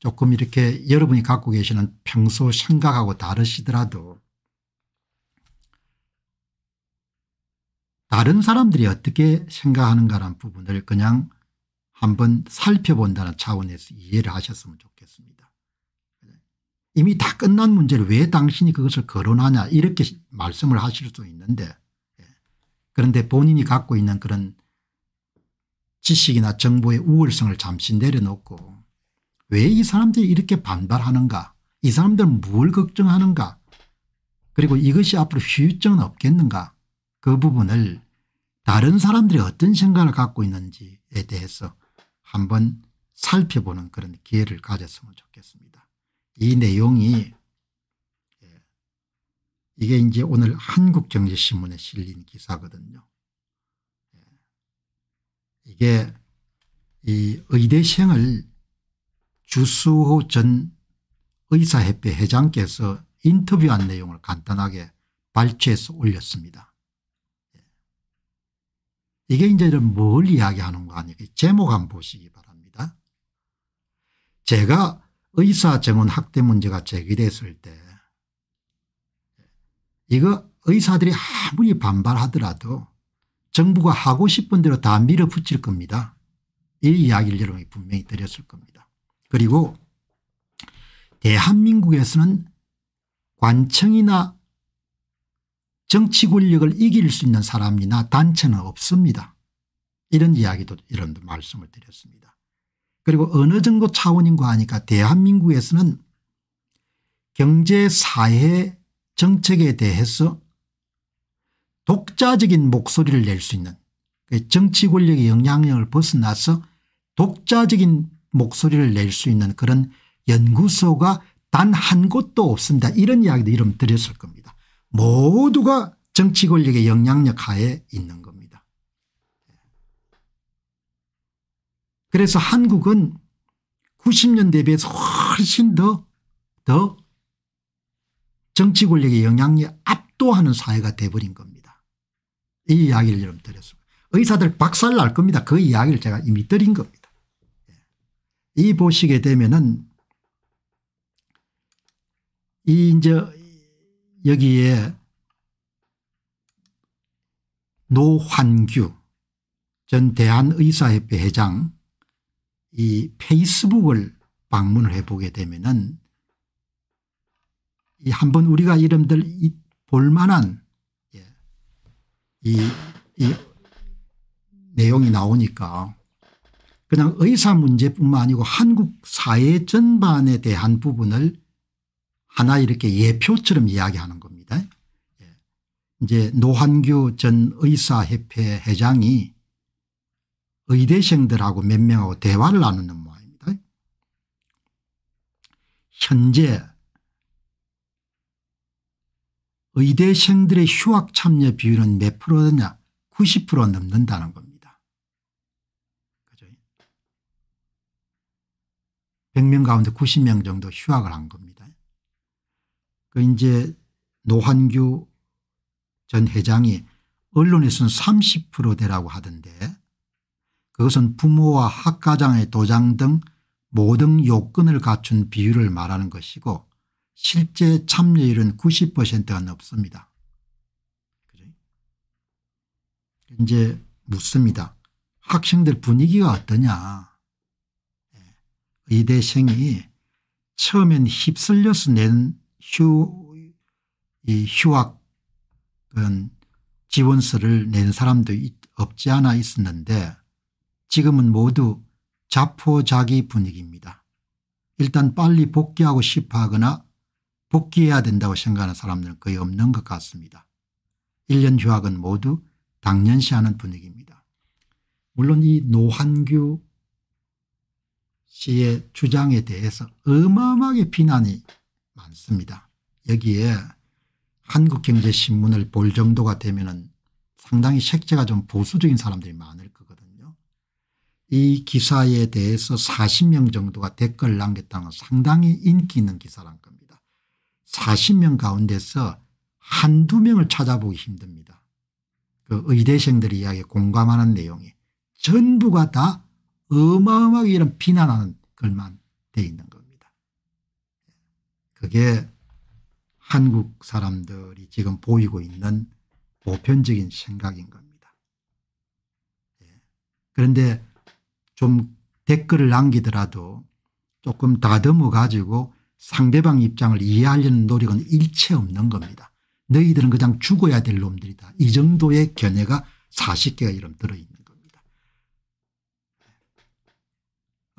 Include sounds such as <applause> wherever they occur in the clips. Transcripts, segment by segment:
조금 이렇게 여러분이 갖고 계시는 평소 생각하고 다르시더라도 다른 사람들이 어떻게 생각하는가라는 부분을 그냥 한번 살펴본다는 차원에서 이해를 하셨으면 좋겠습니다. 이미 다 끝난 문제를 왜 당신이 그것을 거론하냐 이렇게 말씀을 하실 수 있는데 예. 그런데 본인이 갖고 있는 그런 지식이나 정보의 우월성을 잠시 내려놓고 왜 이 사람들이 이렇게 반발하는가 이 사람들은 뭘 걱정하는가 그리고 이것이 앞으로 후유증은 없겠는가 그 부분을 다른 사람들이 어떤 생각을 갖고 있는지에 대해서 한번 살펴보는 그런 기회를 가졌으면 좋겠습니다. 이 내용이 예, 이게 이제 오늘 한국경제신문에 실린 기사거든요. 예, 이게 이 의대 시을 주수호 전 의사협회 회장께서 인터뷰한 내용을 간단하게 발췌해서 올렸습니다. 예. 이게 이제 뭘 이야기하는 거 아니에요. 제목 한번 보시기 바랍니다. 제가 의사 정원 학대 문제가 제기됐을 때 이거 의사들이 아무리 반발하더라도 정부가 하고 싶은 대로 다 밀어붙일 겁니다. 이 이야기를 여러분이 분명히 드렸을 겁니다. 그리고 대한민국에서는 관청이나 정치 권력을 이길 수 있는 사람이나 단체는 없습니다. 이런 이야기도 여러분들 말씀을 드렸습니다. 그리고 어느 정도 차원인가 하니까 대한민국에서는 경제 사회 정책에 대해서 독자적인 목소리를 낼 수 있는 그 정치 권력의 영향력을 벗어나서 독자적인 목소리를 낼 수 있는 그런 연구소가 단 한 곳도 없습니다. 이런 이야기도 이름 드렸을 겁니다. 모두가 정치 권력의 영향력 하에 있는 겁니다. 그래서 한국은 90년대에 비해서 훨씬 더, 더 정치 권력의 영향력이 압도하는 사회가 돼버린 겁니다. 이 이야기를 여러분 드렸습니다. 의사들 박살 날 겁니다. 그 이야기를 제가 이미 드린 겁니다. 이 보시게 되면은 이 이제 여기에 노환규 전 대한의사협회 회장 이 페이스북을 방문을 해보게 되면은 이 한번 우리가 이름들 볼만한 예, 이, 이 내용이 나오니까 그냥 의사 문제뿐만 아니고 한국 사회 전반에 대한 부분을 하나 이렇게 예표처럼 이야기하는 겁니다. 예. 이제 노한규 전 의사협회 회장이 의대생들하고 몇 명하고 대화를 나누는 모양입니다. 현재 의대생들의 휴학 참여 비율은 몇 프로냐 90% 넘는다는 겁니다. 100명 가운데 90명 정도 휴학을 한 겁니다. 그 이제 노환규 전 회장이 언론에서는 30%대라고 하던데 그것은 부모와 학가장의 도장 등 모든 요건을 갖춘 비율을 말하는 것이고 실제 참여율은 90%가 넘습니다. 이제 묻습니다. 학생들 분위기가 어떠냐 의대생이 처음엔 휩쓸려서 낸 휴, 이 휴학 지원서를 낸 사람도 없지 않아 있었는데 지금은 모두 자포자기 분위기입니다. 일단 빨리 복귀하고 싶어 하거나 복귀해야 된다고 생각하는 사람들은 거의 없는 것 같습니다. 1년 휴학은 모두 당연시하는 분위기입니다. 물론 이 노한규 씨의 주장에 대해서 어마어마하게 비난이 많습니다. 여기에 한국경제신문을 볼 정도가 되면 상당히 색채가 좀 보수적인 사람들이 많을 거거든요. 이 기사에 대해서 40명 정도가 댓글을 남겼다는 건 상당히 인기 있는 기사란 겁니다. 40명 가운데서 한두 명을 찾아보기 힘듭니다. 그 의대생들이 이야기에 공감하는 내용이 전부가 다 어마어마하게 이런 비난하는 글만 돼 있는 겁니다. 그게 한국 사람들이 지금 보이고 있는 보편적인 생각인 겁니다. 예. 그런데 좀 댓글을 남기더라도 조금 다듬어 가지고 상대방 입장을 이해하려는 노력은 일체 없는 겁니다. 너희들은 그냥 죽어야 될 놈들이다. 이 정도의 견해가 40개가 이름 들어있는 겁니다.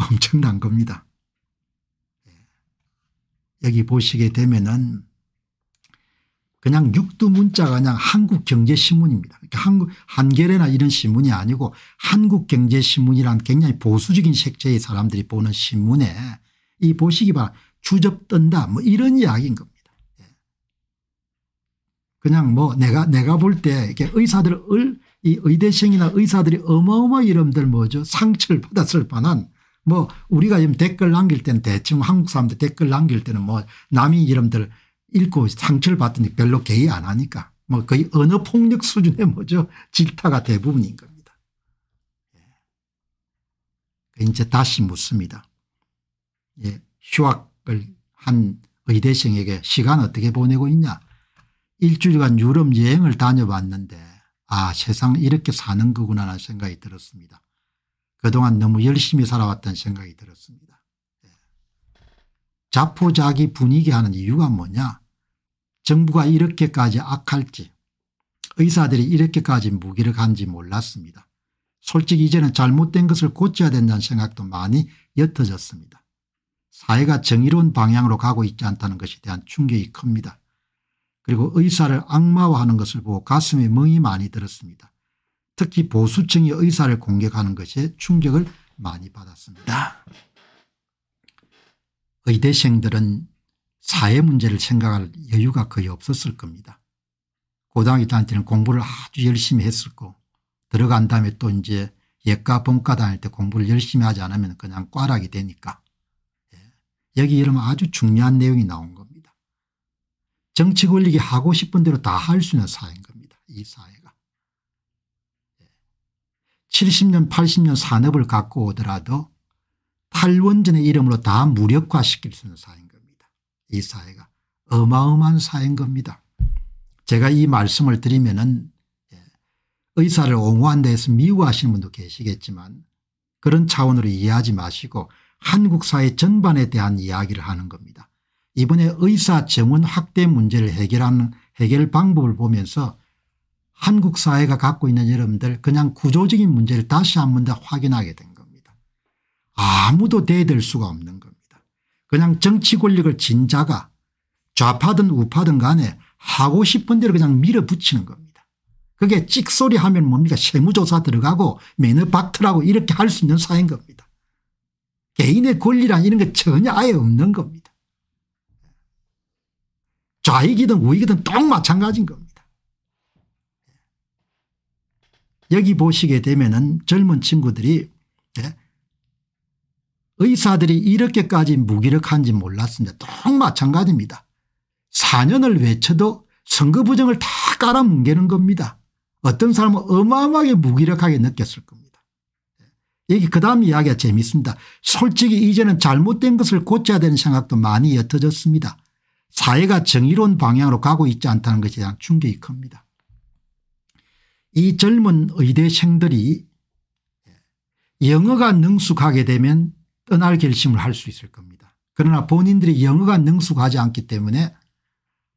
엄청난 겁니다. 예. 여기 보시게 되면은 그냥 육두 문자가 그냥 한국경제신문입니다. 그러니까 한국 한겨레나 이런 신문이 아니고 한국경제신문이란 굉장히 보수적인 색채의 사람들이 보는 신문에 이 보시기 바랍 주접 뜬다 뭐 이런 이야기인 겁니다. 예. 그냥 뭐 내가 내가 볼 때 이렇게 의사들 이 의대생이나 의사들이 어마어마 이름들 뭐죠 상처를 받았을 만한 뭐 우리가 지금 댓글 남길 때는 대충 한국 사람들 댓글 남길 때는 뭐 남이 이름들 읽고 상처를 받더니 별로 개의 안 하니까 뭐 거의 언어 폭력 수준의 뭐죠 질타가 대부분인 겁니다. 예. 이제 다시 묻습니다. 예. 휴학을 한 의대생에게 시간 어떻게 보내고 있냐 일주일간 유럽 여행을 다녀봤는데 아 세상 이렇게 사는 거구나 하는 생각이 들었습니다. 그동안 너무 열심히 살아왔다는 생각이 들었습니다. 예. 자포자기 분위기 하는 이유가 뭐냐 정부가 이렇게까지 악할지 의사들이 이렇게까지 무기력한지 몰랐습니다. 솔직히 이제는 잘못된 것을 고쳐야 된다는 생각도 많이 옅어졌습니다. 사회가 정의로운 방향으로 가고 있지 않다는 것에 대한 충격이 큽니다. 그리고 의사를 악마화하는 것을 보고 가슴에 멍이 많이 들었습니다. 특히 보수층이 의사를 공격하는 것에 충격을 많이 받았습니다. 의대생들은 사회 문제를 생각할 여유가 거의 없었을 겁니다. 고등학교 다닐 때는 공부를 아주 열심히 했었고 들어간 다음에 또 이제 예과 본과 다닐 때 공부를 열심히 하지 않으면 그냥 꽈락이 되니까 예. 여기 이러면 아주 중요한 내용이 나온 겁니다. 정치 권력이 하고 싶은 대로 다 할 수 있는 사회인 겁니다. 이 사회가. 70년 80년 산업을 갖고 오더라도 탈원전의 이름으로 다 무력화시킬 수 있는 사회인 이 사회가 어마어마한 사회인 겁니다. 제가 이 말씀을 드리면은 예, 의사를 옹호한 데에서 미워하시는 분도 계시겠지만 그런 차원으로 이해하지 마시고 한국 사회 전반에 대한 이야기를 하는 겁니다. 이번에 의사 정원 확대 문제를 해결하는 해결 방법을 보면서 한국 사회가 갖고 있는 여러분들 그냥 구조적인 문제를 다시 한 번 더 확인하게 된 겁니다. 아무도 대들 수가 없는 겁니다. 그냥 정치 권력을 진 자가 좌파든 우파든 간에 하고 싶은 대로 그냥 밀어붙이는 겁니다. 그게 찍소리 하면 뭡니까 세무조사 들어가고 매너박트라고 이렇게 할 수 있는 사회인 겁니다. 개인의 권리란 이런 게 전혀 아예 없는 겁니다. 좌익이든 우익이든 똑 마찬가지인 겁니다. 여기 보시게 되면 젊은 친구들이 예, 의사들이 이렇게까지 무기력한지 몰랐습니다. 똑 마찬가지입니다. 4년을 외쳐도 선거 부정을 다 깔아뭉개는 겁니다. 어떤 사람은 어마어마하게 무기력하게 느꼈을 겁니다. 여기 그 다음 이야기가 재밌습니다. 솔직히 이제는 잘못된 것을 고쳐야 되는 생각도 많이 옅어졌습니다. 사회가 정의로운 방향으로 가고 있지 않다는 대한 충격이 큽니다. 이 젊은 의대생들이 영어가 능숙하게 되면 떠날 결심을 할 수 있을 겁니다. 그러나 본인들이 영어가 능숙하지 않기 때문에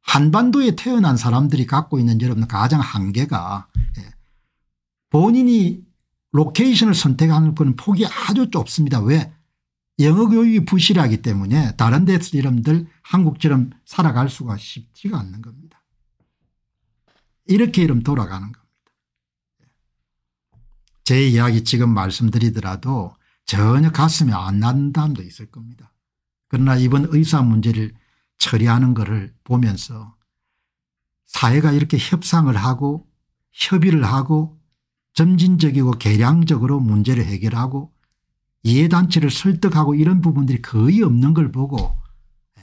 한반도에 태어난 사람들이 갖고 있는 여러분 가장 한계가 예, 본인이 location을 선택하는 건 폭이 아주 좁습니다. 왜 영어 교육이 부실하기 때문에 다른 데서 여러분들 한국처럼 살아갈 수가 쉽지가 않는 겁니다. 이렇게 이름 돌아가는 겁니다. 제 이야기 지금 말씀드리더라도 전혀 가슴에 안 나는 사람도 있을 겁니다. 그러나 이번 의사 문제를 처리하는 것을 보면서 사회가 이렇게 협상을 하고 협의를 하고 점진적이고 개량적으로 문제를 해결하고 이해단체를 설득하고 이런 부분들이 거의 없는 걸 보고 예,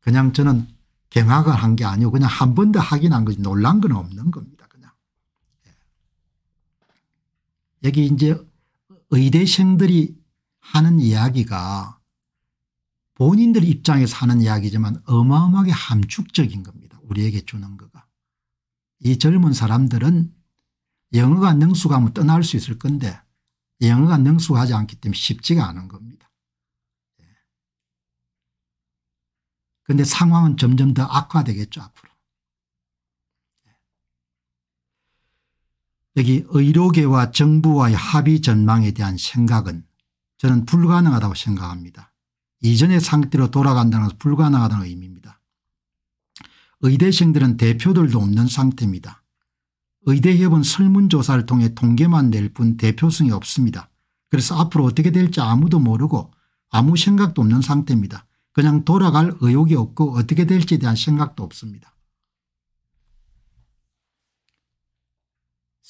그냥 저는 경악을 한 게 아니고 그냥 한 번 더 확인한 거지 놀란 건 없는 겁니다. 그냥. 예. 여기 이제 의대생들이 하는 이야기가 본인들 입장에서 하는 이야기지만 어마어마하게 함축적인 겁니다. 우리에게 주는 거가. 이 젊은 사람들은 영어가 능숙하면 떠날 수 있을 건데 영어가 능숙하지 않기 때문에 쉽지가 않은 겁니다. 그런데 예. 상황은 점점 더 악화되겠죠 앞으로. 예. 여기 의료계와 정부와의 합의 전망에 대한 생각은 저는 불가능하다고 생각합니다. 이전의 상태로 돌아간다는 것은 불가능하다는 의미입니다. 의대생들은 대표들도 없는 상태입니다. 의대협은 설문조사를 통해 통계만 낼 뿐 대표성이 없습니다. 그래서 앞으로 어떻게 될지 아무도 모르고 아무 생각도 없는 상태입니다. 그냥 돌아갈 의욕이 없고 어떻게 될지에 대한 생각도 없습니다.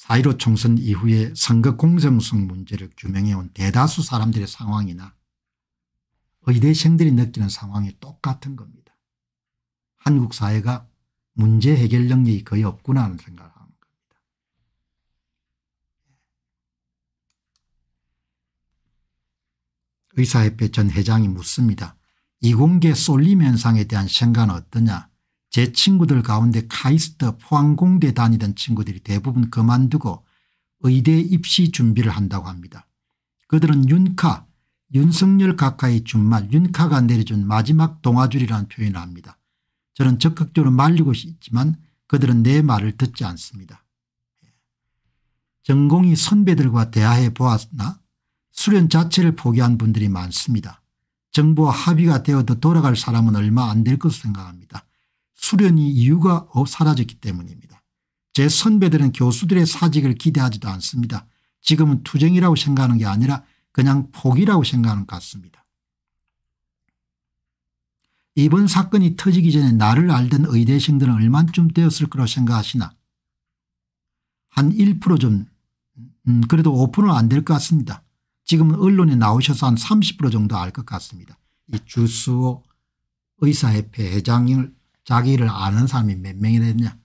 4.15 총선 이후에 선거 공정성 문제를 규명해온 대다수 사람들의 상황이나 의대생들이 느끼는 상황이 똑같은 겁니다. 한국 사회가 문제 해결 능력이 거의 없구나 하는 생각을 합니다. 의사협회 전 회장이 묻습니다. 이공계 쏠림 현상에 대한 생각은 어떠냐 제 친구들 가운데 카이스트 포항공대 다니던 친구들이 대부분 그만두고 의대 입시 준비를 한다고 합니다. 그들은 윤카 윤석열 가까이 준 말 윤카가 내려준 마지막 동아줄이라는 표현을 합니다. 저는 적극적으로 말리고 있지만 그들은 내 말을 듣지 않습니다. 전공이 선배들과 대화해 보았나 수련 자체를 포기한 분들이 많습니다. 정부와 합의가 되어도 돌아갈 사람은 얼마 안 될 것으로 생각합니다. 수련이 이유가 사라졌기 때문입니다. 제 선배들은 교수들의 사직을 기대하지도 않습니다. 지금은 투쟁이라고 생각하는 게 아니라 그냥 포기라고 생각하는 것 같습니다. 이번 사건이 터지기 전에 나를 알던 의대생들은 얼마쯤 되었을 거라고 생각하시나 한 1%좀 음, 그래도 5%는 안 될 것 같습니다. 지금은 언론에 나오셔서 한 30% 정도 알 것 같습니다. 이 주수호 의사협회 회장을 자기를 아는 사람이 몇 명이 됐냐.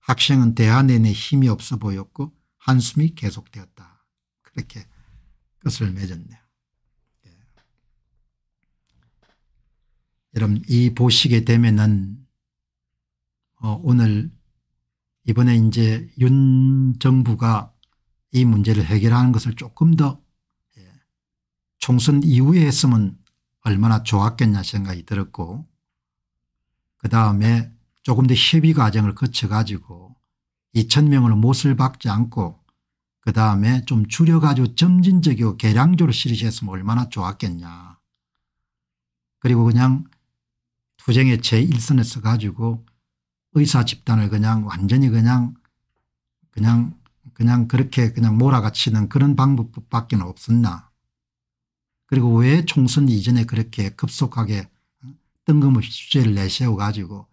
학생은 대화 내내 힘이 없어 보였고 한숨이 계속되었다. 그렇게 끝을 맺었네요. 예. 여러분 이 보시게 되면은 어 오늘 이번에 이제 윤 정부가 이 문제를 해결하는 것을 조금 더 총선 이후에 했으면 얼마나 좋았겠냐 생각이 들었고 그다음에 조금 더 협의 과정을 거쳐 가지고 2천 명을 못을 박지 않고 그다음에 좀 줄여가지고 점진적이고 개량적으로 실시했으면 얼마나 좋았겠냐. 그리고 그냥 투쟁의 제1선에 서가지고 의사 집단을 그냥 완전히 그냥 그냥 그냥 그렇게 그냥 몰아가치는 그런 방법밖에 없었나. 그리고 왜 총선 이전에 그렇게 급속하게 뜬금없이 주제를 내세워 가지고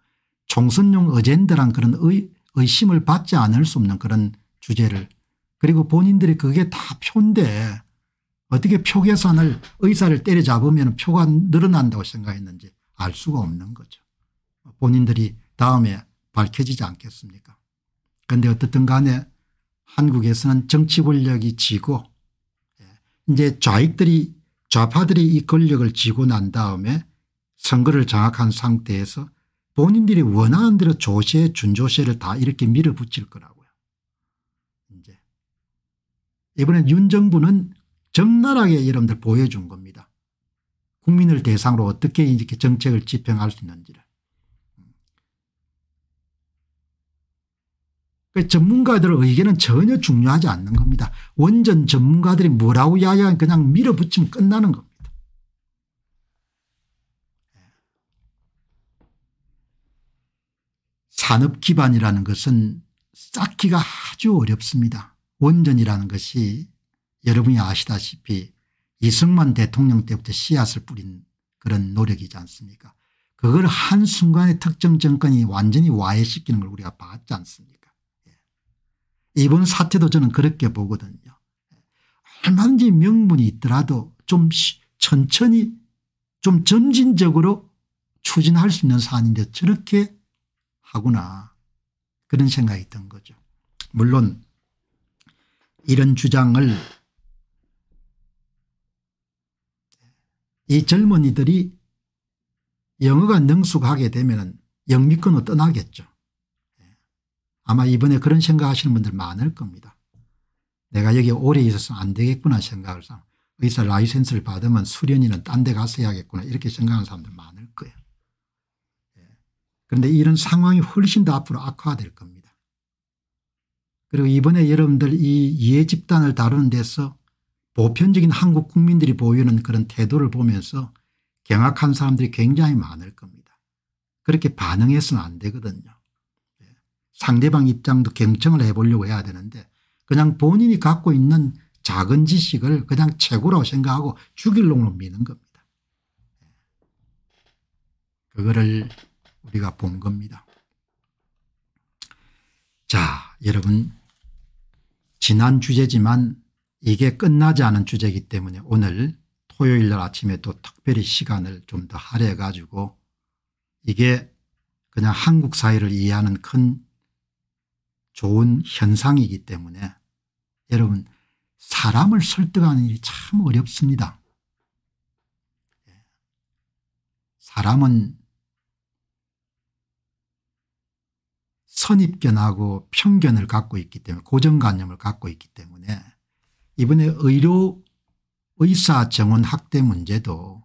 총선용 어젠다란 그런 의, 의심을 받지 않을 수 없는 그런 주제를 그리고 본인들이 그게 다 표인데 어떻게 표 계산을 의사를 때려잡으면 표가 늘어난다고 생각했는지 알 수가 없는 거죠. 본인들이 다음에 밝혀지지 않겠습니까 그런데 어떻든 간에 한국에서는 정치 권력이 지고 예, 이제 좌익들이 좌파들이 이 권력을 쥐고 난 다음에 선거를 장악한 상태에서 본인들이 원하는 대로 조세 준조세를 다 이렇게 밀어붙일 거라고요. 이제 이번에 윤 정부는 적나라하게 여러분들 보여준 겁니다. 국민을 대상으로 어떻게 이렇게 정책을 집행할 수 있는지를. 그 전문가들의 의견은 전혀 중요하지 않는 겁니다. 원전 전문가들이 뭐라고 야야 그냥 밀어붙이면 끝나는 겁니다. 산업 기반이라는 것은 쌓기가 아주 어렵습니다. 원전이라는 것이 여러분이 아시다시피 이승만 대통령 때부터 씨앗을 뿌린 그런 노력이지 않습니까 그걸 한순간에 특정 정권이 완전히 와해시키는 걸 우리가 봤지 않습니까 예. 이번 사태도 저는 그렇게 보거든요. 얼마든지 명분이 있더라도 좀 천천히 좀 점진적으로 추진할 수 있는 사안인데 저렇게 하구나 그런 생각이 든 거죠. 물론 이런 주장을 이 젊은이들이 영어가 능숙하게 되면 영미권으로 떠나겠죠. 아마 이번에 그런 생각하시는 분들 많을 겁니다. 내가 여기 오래 있어서 안 되겠구나 생각을 의사 라이센스를 받으면 수련이는 딴 데 가서 해야겠구나 이렇게 생각하는 사람들 많을 거예요. 그런데 이런 상황이 훨씬 더 앞으로 악화될 겁니다. 그리고 이번에 여러분들 이 이해 집단을 다루는 데서 보편적인 한국 국민들이 보이는 그런 태도를 보면서 경악한 사람들이 굉장히 많을 겁니다. 그렇게 반응해서는 안 되거든요. 예. 상대방 입장도 경청을 해보려고 해야 되는데 그냥 본인이 갖고 있는 작은 지식을 그냥 최고라고 생각하고 죽일 놈으로 미는 겁니다. 예. 그거를 우리가 본 겁니다. 자 여러분 지난 주제지만 이게 끝나지 않은 주제이기 때문에 오늘 토요일 날 아침에 또 특별히 시간을 좀 더 할애해 가지고 이게 그냥 한국 사회를 이해하는 큰 좋은 현상이기 때문에 여러분 사람을 설득하는 일이 참 어렵습니다. 사람은 선입견하고 편견을 갖고 있기 때문에 고정관념을 갖고 있기 때문에 이번에 의료 의사 정원 학대 문제도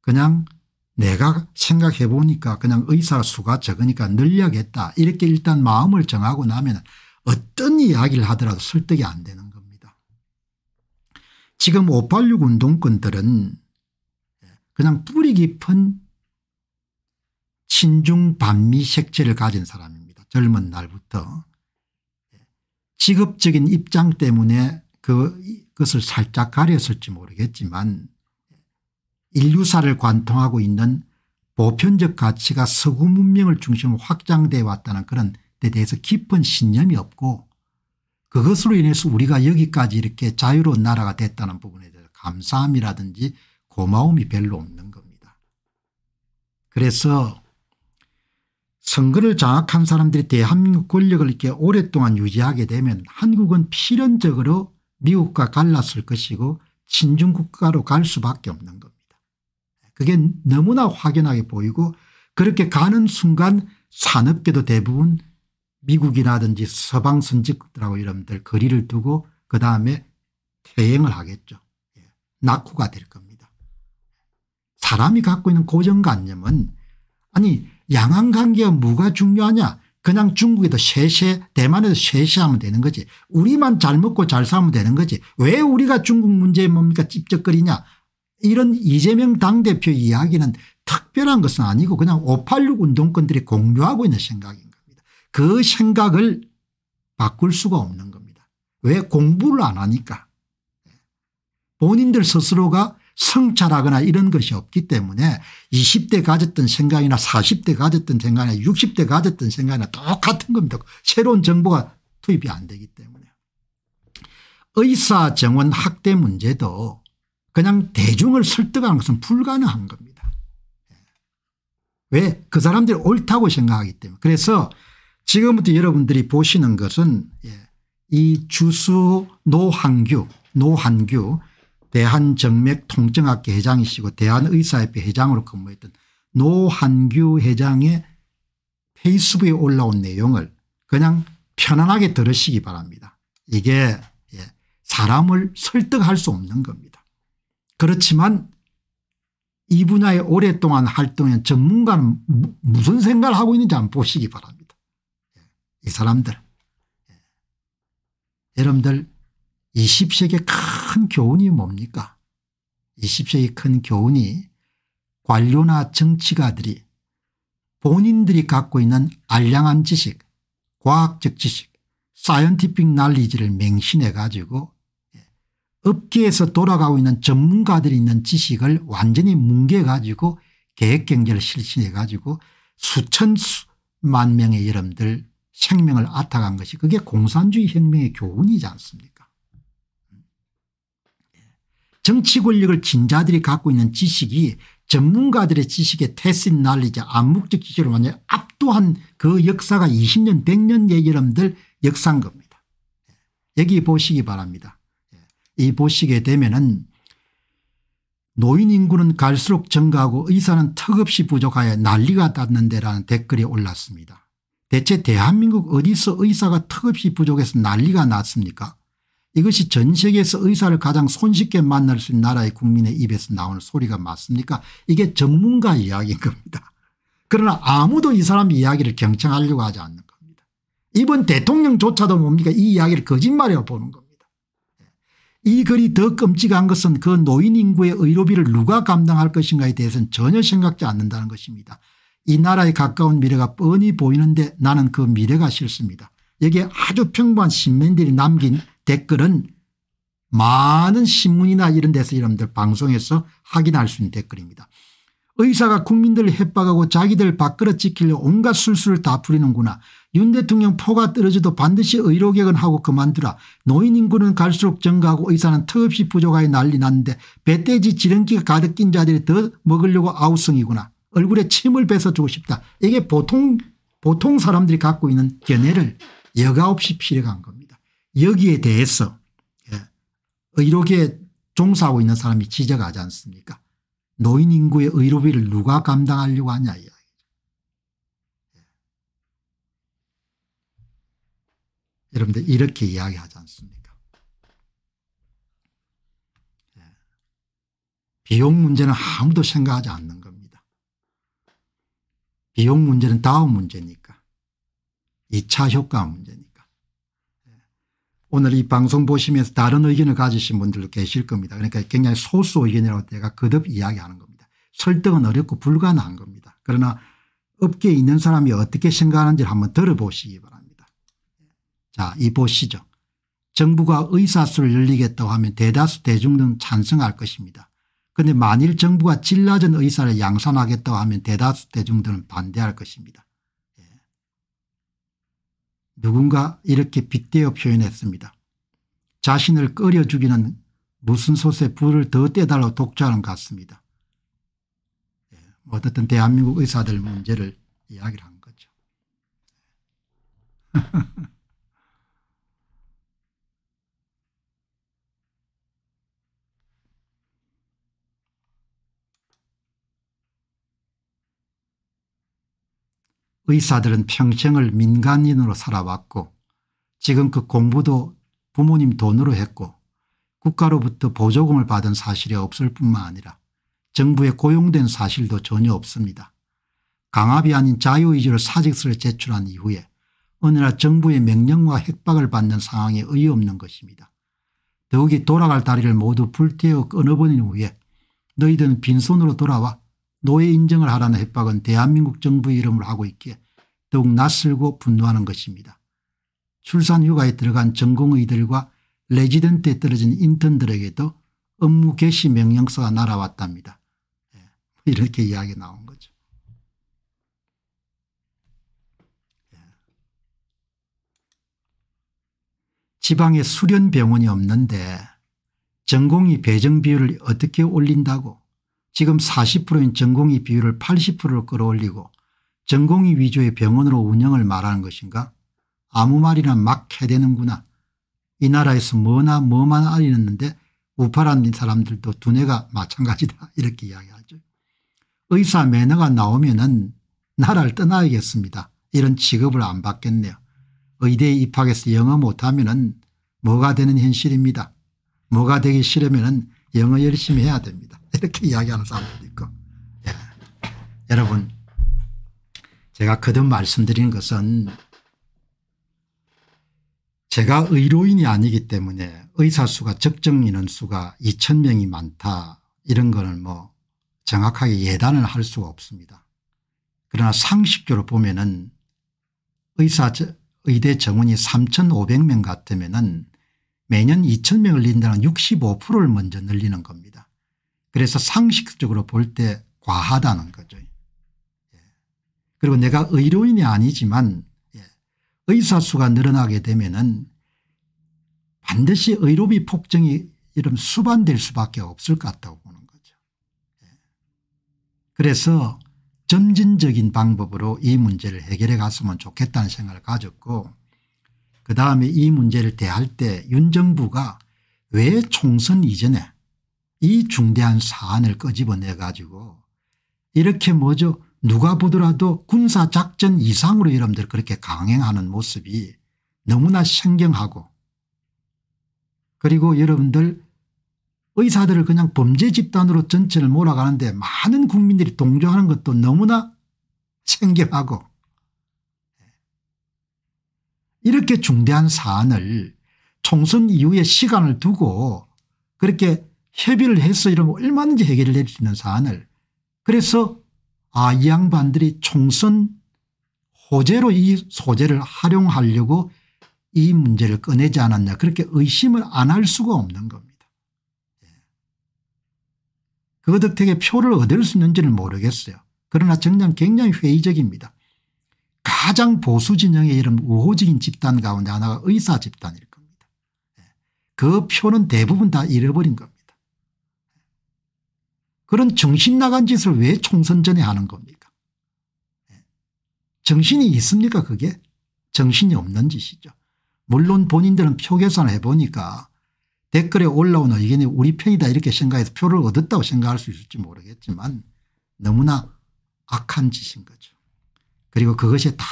그냥 내가 생각해 보니까 그냥 의사 수가 적으니까 늘려야겠다 이렇게 일단 마음을 정하고 나면 어떤 이야기를 하더라도 설득이 안 되는 겁니다. 지금 586 운동권들은 그냥 뿌리 깊은 친중 반미 색채를 가진 사람입니다. 젊은 날부터 직업적인 입장 때문에 그 그것을 살짝 가렸을지 모르겠지만 인류사를 관통하고 있는 보편적 가치가 서구 문명을 중심으로 확장되어 왔다는 그런 데 대해서 깊은 신념이 없고 그것으로 인해서 우리가 여기까지 이렇게 자유로운 나라가 됐다는 부분에 대해서 감사함이라든지 고마움이 별로 없는 겁니다. 그래서 선거를 장악한 사람들이 대한민국 권력을 이렇게 오랫동안 유지하게 되면 한국은 필연적으로 미국과 갈랐을 것이고 친중 국가로 갈 수밖에 없는 겁니다. 그게 너무나 확연하게 보이고 그렇게 가는 순간 산업계도 대부분 미국이라든지 서방 선진국들하고 여러분들 거리를 두고 그다음에 퇴행을 하겠죠. 예. 낙후가 될 겁니다. 사람이 갖고 있는 고정관념은 아니 양안관계가 뭐가 중요하냐? 그냥 중국에도 쉐쉐 대만에도 쉐쉐하면 되는 거지. 우리만 잘 먹고 잘 살면 되는 거지. 왜 우리가 중국 문제에 뭡니까? 찝쩍거리냐? 이런 이재명 당대표 이야기는 특별한 것은 아니고 그냥 586 운동권들이 공유하고 있는 생각인 겁니다. 그 생각을 바꿀 수가 없는 겁니다. 왜 공부를 안 하니까? 본인들 스스로가 성찰하거나 이런 것이 없기 때문에 20대 가졌던 생각이나 40대 가졌던 생각이나 60대 가졌던 생각이나 똑같은 겁니다. 새로운 정보가 투입이 안 되기 때문에. 의사 정원 학대 문제도 그냥 대중을 설득하는 것은 불가능한 겁니다. 왜? 그 사람들이 옳다고 생각하기 때문에. 그래서 지금부터 여러분들이 보시는 것은 예, 이 주수 노환규 노환규 대한정맥통증학회 회장이시고 대한의사협회 회장으로 근무했던 노환규 회장의 페이스북에 올라온 내용을 그냥 편안하게 들으시기 바랍니다. 이게 예, 사람을 설득할 수 없는 겁니다. 그렇지만 이 분야에 오랫동안 활동한 전문가는 무슨 생각을 하고 있는지 한번 보시기 바랍니다. 예, 이 사람들 예. 여러분들 20세기의 큰 교훈이 뭡니까? 20세기 큰 교훈이 관료나 정치가들이 본인들이 갖고 있는 알량한 지식 과학적 지식 사이언티픽 난리지를 맹신해 가지고 예, 업계에서 돌아가고 있는 전문가들이 있는 지식을 완전히 뭉개 가지고 계획경제를 실시해 가지고 수천만 명의 여러분들 생명을 앗아간 것이 그게 공산주의 혁명의 교훈이지 않습니까 정치 권력을 진 자들이 갖고 있는 지식이 전문가들의 지식에 테신 날리지 암묵적 지식을 완전히 압도한 그 역사가 20년 100년 여러분들 역사인 겁니다. 여기 보시기 바랍니다. 이 보시게 되면은 노인 인구는 갈수록 증가하고 의사는 턱없이 부족하여 난리가 났는데라는 댓글이 올랐습니다. 대체 대한민국 어디서 의사가 턱없이 부족해서 난리가 났습니까 이것이 전 세계에서 의사를 가장 손쉽게 만날 수 있는 나라의 국민의 입에서 나오는 소리가 맞습니까 이게 전문가 이야기인 겁니다. 그러나 아무도 이 사람 이야기를 경청하려고 하지 않는 겁니다. 이번 대통령조차도 뭡니까 이 이야기를 거짓말이라고 보는 겁니다. 이 글이 더 끔찍한 것은 그 노인 인구의 의료비를 누가 감당할 것인가에 대해서는 전혀 생각지 않는다는 것입니다. 이 나라에 가까운 미래가 뻔히 보이는데 나는 그 미래가 싫습니다. 여기에 아주 평범한 신민들이 남긴 댓글은 많은 신문이나 이런 데서 여러분들 방송에서 확인할 수 있는 댓글입니다. 의사가 국민들을 협박하고 자기들 밥그릇 지키려 온갖 술수를 다 부리는구나. 윤 대통령 포가 떨어져도 반드시 의료개혁은 하고 그만두라. 노인 인구는 갈수록 증가하고 의사는 턱없이 부족하게 난리 났는데 배돼지 지렁기가 가득 낀 자들이 더 먹으려고 아우성이구나. 얼굴에 침을 뱉어주고 싶다. 이게 보통 보통 사람들이 갖고 있는 견해를 여과 없이 필요한 겁니다. 여기에 대해서 예, 의료계에 종사하고 있는 사람이 지적하지 않습니까 노인 인구의 의료비를 누가 감당하려고 하냐 이야기죠. 예. 여러분들 이렇게 이야기하지 않습니까 예. 비용 문제는 아무도 생각하지 않는 겁니다. 비용 문제는 다음 문제니까 2차 효과 문제니까 예. 오늘 이 방송 보시면서 다른 의견을 가지신 분들도 계실 겁니다. 그러니까 굉장히 소수 의견이라고 제가 거듭 이야기하는 겁니다. 설득은 어렵고 불가능한 겁니다. 그러나 업계에 있는 사람이 어떻게 생각하는지를 한번 들어보시기 바랍니다. 자, 이 보시죠. 정부가 의사수를 열리겠다고 하면 대다수 대중들은 찬성할 것입니다. 그런데 만일 정부가 질 낮은 의사를 양산하겠다고 하면 대다수 대중들은 반대할 것입니다. 누군가 이렇게 빗대어 표현했습니다. 자신을 끓여 죽이는 무슨 솥에 불을 더 떼달라고 독자는 같습니다. 예, 뭐 어떻든 대한민국 의사들 문제를 이야기를 한 거죠. 의사들은 평생을 민간인으로 살아왔고 지금 그 공부도 부모님 돈으로 했고 국가로부터 보조금을 받은 사실이 없을 뿐만 아니라 정부에 고용된 사실도 전혀 없습니다. 강압이 아닌 자유의지로 사직서를 제출한 이후에 어느 날 정부의 명령과 협박을 받는 상황이 의없는 것입니다. 더욱이 돌아갈 다리를 모두 불태워 끊어버린 후에 너희들은 빈손으로 돌아와 노예 인정을 하라는 협박은 대한민국 정부의 이름을 하고 있기에 더욱 낯설고 분노하는 것입니다. 출산휴가에 들어간 전공의들과 레지던트에 떨어진 인턴들에게도 업무 개시 명령서가 날아왔답니다. 예, 이렇게 이야기 나온 거죠. 예. 지방에 수련병원이 없는데 전공의 배정 비율을 어떻게 올린다고 지금 40%인 전공의 비율을 80%로 끌어올리고 전공의 위주의 병원으로 운영을 말하는 것인가 아무 말이나 막 해대는구나. 이 나라에서 뭐나 뭐만 알리는데 우파라는 사람들도 두뇌가 마찬가지다 <laughs> 이렇게 이야기하죠. 의사 매너가 나오면 은 나라를 떠나야겠습니다. 이런 취급을 안 받겠네요. 의대에 입학해서 영어 못하면 은 뭐가 되는 현실입니다. 뭐가 되기 싫으면 은 영어 열심히 해야 됩니다. 이렇게 이야기하는 사람들도 있고 예. 여러분 제가 거듭 말씀드리는 것은 제가 의료인이 아니기 때문에 의사 수가 적정 인원수가 2천 명이 많다 이런 거는 뭐 정확하게 예단을 할 수가 없습니다. 그러나 상식적으로 보면 은 의사 의대 정원이 3,500명 같으면 은 매년 2천명을 늘린다는 65%를 먼저 늘리는 겁니다. 그래서 상식적으로 볼 때 과하다는 거죠. 예. 그리고 내가 의료인이 아니지만 예. 의사 수가 늘어나게 되면은 반드시 의료비 폭증이 이런 수반될 수밖에 없을 것 같다고 보는 거죠. 예. 그래서 점진적인 방법으로 이 문제를 해결해 갔으면 좋겠다는 생각을 가졌고 그다음에 이 문제를 대할 때 윤 정부가 왜 총선 이전에 이 중대한 사안을 끄집어내 가지고 이렇게 뭐죠? 누가 보더라도 군사작전 이상으로 여러분들 그렇게 강행하는 모습이 너무나 신경하고 그리고 여러분들 의사들을 그냥 범죄 집단으로 전체를 몰아가는데 많은 국민들이 동조하는 것도 너무나 생경하고 이렇게 중대한 사안을 총선 이후에 시간을 두고 그렇게 협의를 해서 이러면 얼마든지 해결을 낼수 있는 사안을 그래서 아, 이 양반들이 총선 호재로 이 소재를 활용하려고 이 문제를 꺼내지 않았냐 그렇게 의심을 안 할 수가 없는 겁니다. 그 덕택에 표를 얻을 수 있는지는 모르겠어요. 그러나 정녕 굉장히 회의적입니다. 가장 보수 진영의 이런 우호적인 집단 가운데 하나가 의사 집단일 겁니다. 그 표는 대부분 다 잃어버린 겁니다. 그런 정신 나간 짓을 왜 총선 전에 하는 겁니까 정신이 있습니까 그게 정신이 없는 짓이죠. 물론 본인들은 표 계산을 해보니까 댓글에 올라오는 의견이 우리 편이다 이렇게 생각해서 표를 얻었다고 생각할 수 있을지 모르겠지만 너무나 악한 짓인 거죠. 그리고 그것이 다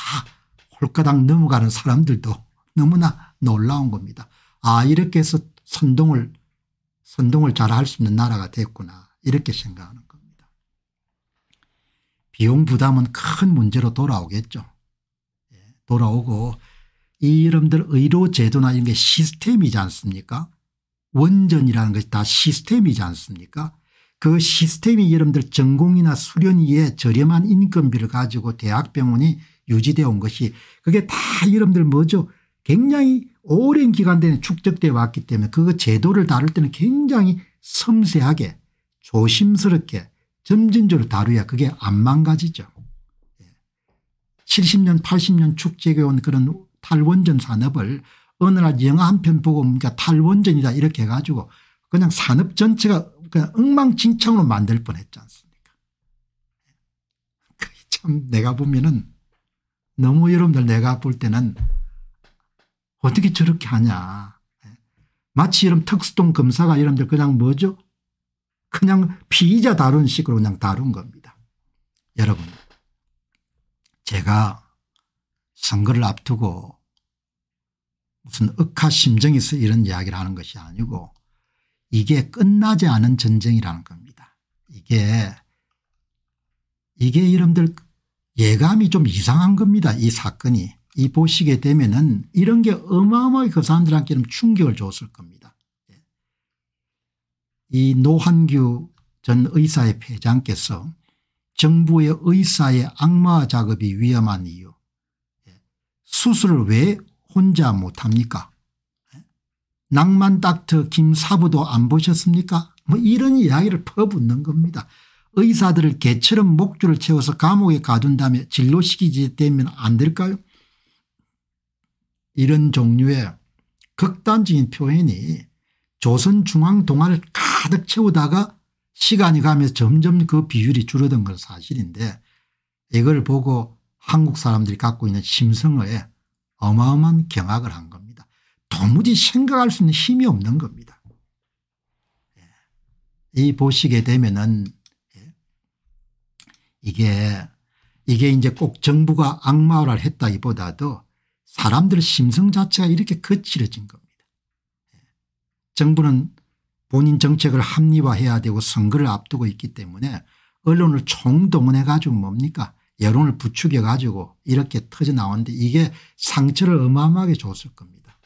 홀가닥 넘어가는 사람들도 너무나 놀라운 겁니다. 아 이렇게 해서 선동을 선동을 잘 할 수 있는 나라가 됐구나 이렇게 생각하는 겁니다. 비용 부담은 큰 문제로 돌아오겠죠. 예, 돌아오고 이 여러분들 의료 제도나 이런 게 시스템이지 않습니까 원전이라는 것이 다 시스템이지 않습니까 그 시스템이 여러분들 전공이나 수련 위에 저렴한 인건비를 가지고 대학병원이 유지되어 온 것이 그게 다 여러분들 뭐죠 굉장히 오랜 기간 내에 축적되어 왔기 때문에 그 제도를 다룰 때는 굉장히 섬세하게 조심스럽게 점진적으로 다루야 그게 안 망가지죠. 70년 80년 축적해 온 그런 탈원전 산업을 어느 날 영화 한 편 보고 그러니까 탈원전이다 이렇게 해가지고 그냥 산업 전체가 그냥 엉망진창으로 만들 뻔했지 않습니까? 참 내가 보면은 너무 여러분들 내가 볼 때는 어떻게 저렇게 하냐. 마치 여러분 특수동 검사가 여러분들 그냥 뭐죠 그냥 피의자 다룬 식으로 그냥 다룬 겁니다. 여러분 제가 선거를 앞두고 무슨 억하 심정에서 이런 이야기를 하는 것이 아니고 이게 끝나지 않은 전쟁이라는 겁니다. 이게 이게 여러분들 예감이 좀 이상한 겁니다. 이 사건이 이 보시게 되면은 이런 게 어마어마하게 그 사람들한테는 충격을 줬을 겁니다. 이 노한규 전 의사의 회장께서 정부의 의사의 악마 작업이 위험한 이유 수술을 왜 혼자 못합니까? 낭만 닥터 김사부도 안 보셨습니까? 뭐 이런 이야기를 퍼붓는 겁니다. 의사들을 개처럼 목줄을 채워서 감옥에 가둔 다음에 진로시키지 되면 안 될까요? 이런 종류의 극단적인 표현이 조선중앙동아를 가득 채우다가 시간이 가면서 점점 그 비율이 줄어든 건 사실인데 이걸 보고 한국 사람들이 갖고 있는 심성어에 어마어마한 경악을 한 겁니다. 도무지 생각할 수 있는 힘이 없는 겁니다. 예. 이 보시게 되면은 예. 이게 이게 이제 꼭 정부가 악마를 했다기보다도 사람들 심성 자체가 이렇게 거칠어진 겁니다. 예. 정부는 본인 정책을 합리화해야 되고 선거를 앞두고 있기 때문에 언론을 총동원해 가지고 뭡니까 여론을 부추겨 가지고 이렇게 터져 나오는데 이게 상처를 어마어마하게 줬을 겁니다.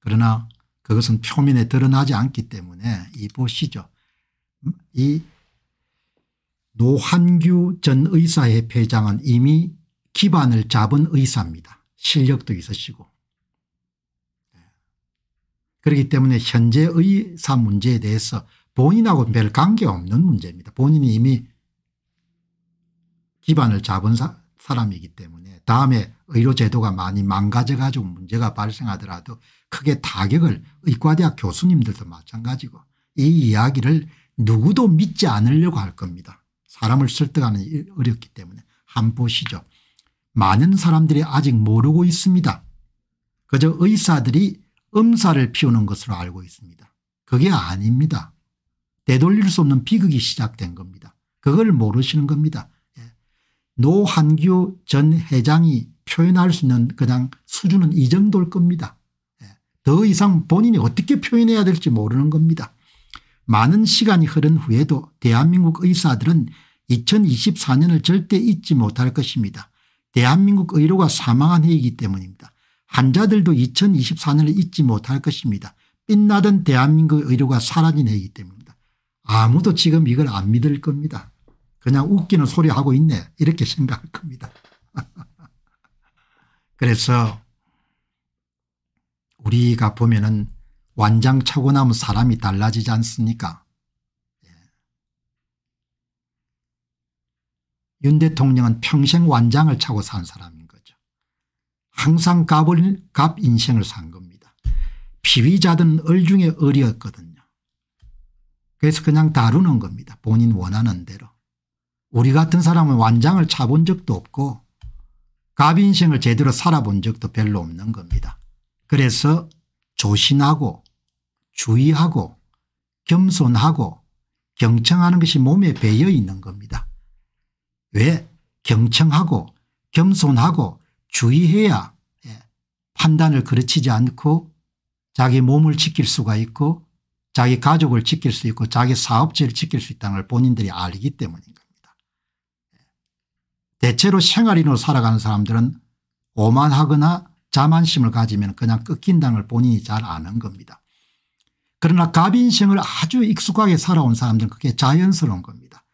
그러나 그것은 표면에 드러나지 않기 때문에 이 보시죠. 이 노한규 전 의사협회장은 이미 기반을 잡은 의사입니다. 실력도 있으시고. 그렇기 때문에 현재 의 사 문제에 대해서 본인하고 별 관계없는 문제입니다. 본인이 이미 기반을 잡은 사, 사람이기 때문에 다음에 의료제도가 많이 망가져 가지고 문제가 발생하더라도 크게 타격을 의과대학 교수님들도 마찬가지고 이 이야기를 누구도 믿지 않으려고 할 겁니다. 사람을 설득하는 어렵기 때문에 한번 보시죠. 많은 사람들이 아직 모르고 있습니다. 그저 의사들이 음사를 피우는 것으로 알고 있습니다. 그게 아닙니다. 되돌릴 수 없는 비극이 시작된 겁니다. 그걸 모르시는 겁니다. 예. 노한규 전 회장이 표현할 수 있는 그냥 수준은 이 정도일 겁니다. 예. 더 이상 본인이 어떻게 표현해야 될지 모르는 겁니다. 많은 시간이 흐른 후에도 대한민국 의사들은 2024년을 절대 잊지 못할 것입니다. 대한민국 의료가 사망한 해이기 때문입니다. 환자들도 2024년을 잊지 못할 것입니다. 빛나던 대한민국 의료가 사라진 해이기 때문입니다. 아무도 지금 이걸 안 믿을 겁니다. 그냥 웃기는 소리 하고 있네 이렇게 생각할 겁니다. <laughs> 그래서 우리가 보면은 완장 차고 나면 사람이 달라지지 않습니까 예. 윤 대통령은 평생 완장을 차고 산 거죠. 항상 값을, 값 인생을 산 겁니다. 피위자든 을 중에 을이었거든요. 그래서 그냥 다루는 겁니다. 본인 원하는 대로. 우리 같은 사람은 완장을 차본 적도 없고 갑 인생을 제대로 살아본 적도 별로 없는 겁니다. 그래서 조신하고 주의하고 겸손하고 경청하는 것이 몸에 배어 있는 겁니다. 왜 경청하고 겸손하고 주의해야 예, 판단을 그르치지 않고 자기 몸을 지킬 수가 있고 자기 가족을 지킬 수 있고 자기 사업체를 지킬 수 있다는 걸 본인들이 알기 때문인 겁니다. 예. 대체로 생활인으로 살아가는 사람들은 오만하거나 자만심을 가지면 그냥 꺾인다는 걸 본인이 잘 아는 겁니다. 그러나 갑인생을 아주 익숙하게 살아온 사람들은 그게 자연스러운 겁니다.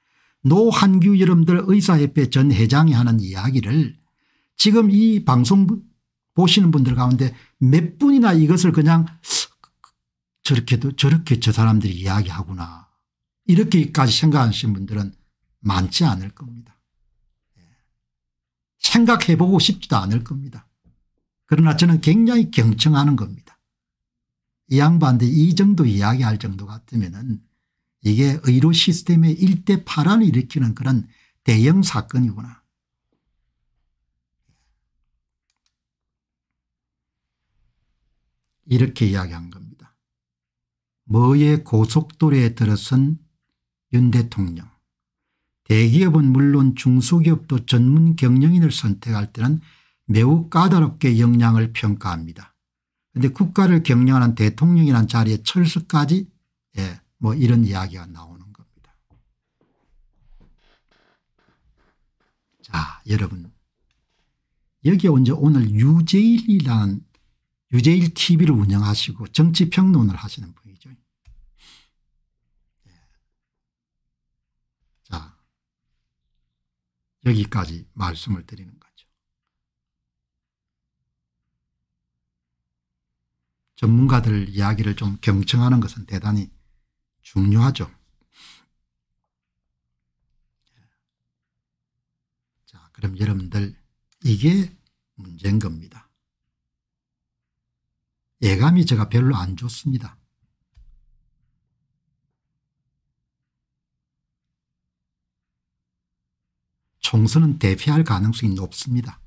노한규 여러분들 의사협회 전 회장이 하는 이야기를 지금 이 방송 보시는 분들 가운데 몇 분이나 이것을 그냥 저렇게도 저렇게 저 사람들이 이야기하구나 이렇게까지 생각하시는 분들은 많지 않을 겁니다. 예. 생각해 보고 싶지도 않을 겁니다. 그러나 저는 굉장히 경청하는 겁니다. 이 양반들 이 정도 이야기할 정도 같으면 이게 의료 시스템의 일대 파란을 일으키는 그런 대형 사건이구나. 이렇게 이야기한 겁니다. 뭐의 고속도로에 들어선 윤 대통령. 대기업은 물론 중소기업도 전문 경영인을 선택할 때는 매우 까다롭게 역량을 평가합니다. 근데 국가를 경영하는 대통령이라는 자리에 철수까지 예, 뭐 이런 이야기가 나오는 겁니다. 자 여러분 여기에 언제 오늘 유재일이라는 유재일 TV를 운영하시고 정치평론을 하시는 분이죠. 예. 자 여기까지 말씀을 드리는 거죠. 전문가들 이야기를 좀 경청하는 것은 대단히 중요하죠. 자, 그럼 여러분들 이게 문제인 겁니다. 예감이 제가 별로 안 좋습니다. 총선은 대피할 가능성이 높습니다.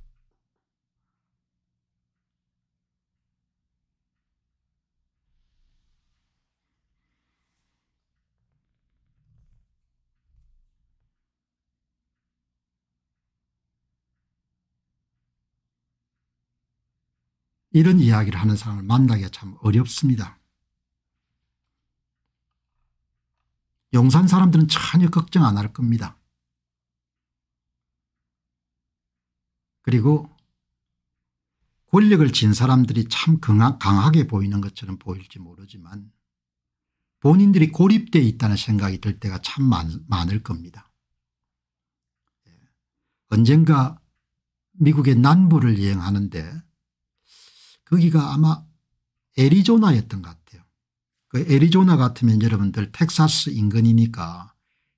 이런 이야기를 하는 사람을 만나기가 참 어렵습니다. 용산 사람들은 전혀 걱정 안 할 겁니다. 그리고 권력을 진 사람들이 참 강하게 보이는 것처럼 보일지 모르지만 본인들이 고립되어 있다는 생각이 들 때가 참 많, 많을 겁니다. 예. 언젠가 미국의南부를 여행하는데 거기가 아마 애리조나였던 것 같아요. 그 애리조나 같으면 여러분들 텍사스 인근이니까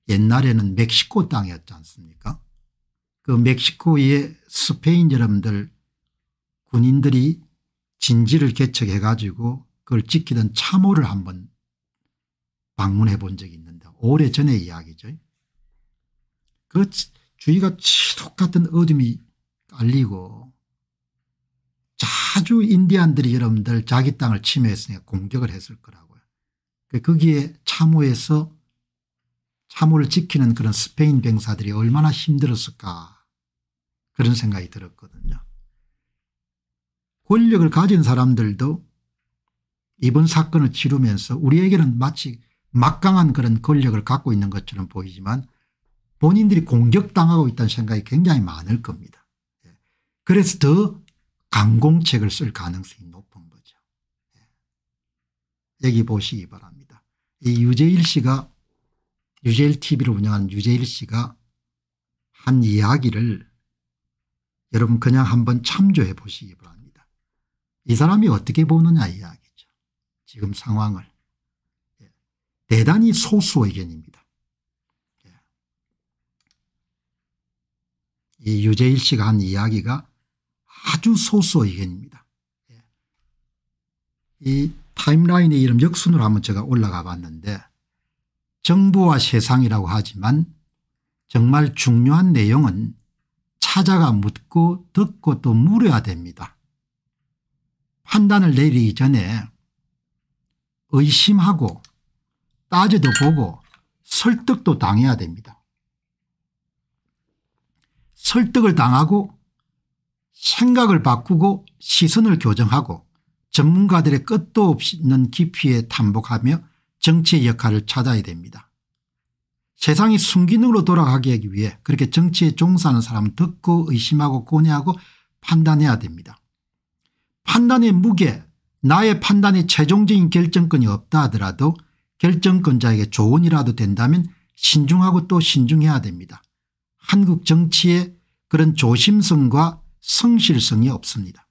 옛날에는 멕시코 땅이었지 않습니까 그 멕시코의 스페인 여러분들 군인들이 진지를 개척해 가지고 그걸 지키던 참호를 한번 방문해 본 적이 있는데 오래전의 이야기죠. 그 주위가 치독 같은 어둠이 깔리고 자주 인디안들이 여러분들 자기 땅을 침해했으니까 공격을 했을 거라고요. 그 거기에 참호에서 참호를 지키는 그런 스페인 병사들이 얼마나 힘들었을까 그런 생각이 들었거든요. 권력을 가진 사람들도 이번 사건을 치르면서 우리에게는 마치 막강한 그런 권력을 갖고 있는 것처럼 보이지만 본인들이 공격당하고 있다는 생각이 굉장히 많을 겁니다. 예. 그래서 더 강공책을 쓸 가능성이 높은 거죠. 예. 여기 보시기 바랍니다. 이 유재일 씨가 유재일 TV를 운영하는 유재일 씨가 한 이야기를 여러분 그냥 한번 참조해 보시기 바랍니다. 이 사람이 어떻게 보느냐 이야기죠. 지금 상황을. 예. 대단히 소수 의견입니다. 이 유재일 씨가 한 이야기가 아주 소수 의견입니다. 예. 이 타임라인의 이름 역순으로 한번 제가 올라가 봤는데 정부와 세상이라고 하지만 정말 중요한 내용은 찾아가 묻고 듣고 또 물어야 됩니다. 판단을 내리기 전에 의심하고 따져도 보고 설득도 당해야 됩니다. 설득을 당하고 생각을 바꾸고 시선을 교정하고 전문가들의 끝도 없는 깊이에 탐복하며 정치의 역할을 찾아야 됩니다. 세상이 순기능으로 돌아가기 하기 위해 그렇게 정치에 종사하는 사람은 듣고 의심하고 고뇌하고 판단해야 됩니다. 판단의 무게 나의 판단에 최종적인 결정권이 없다 하더라도 결정권자에게 조언이라도 된다면 신중하고 또 신중해야 됩니다. 한국 정치에 그런 조심성과 성실성이 없습니다.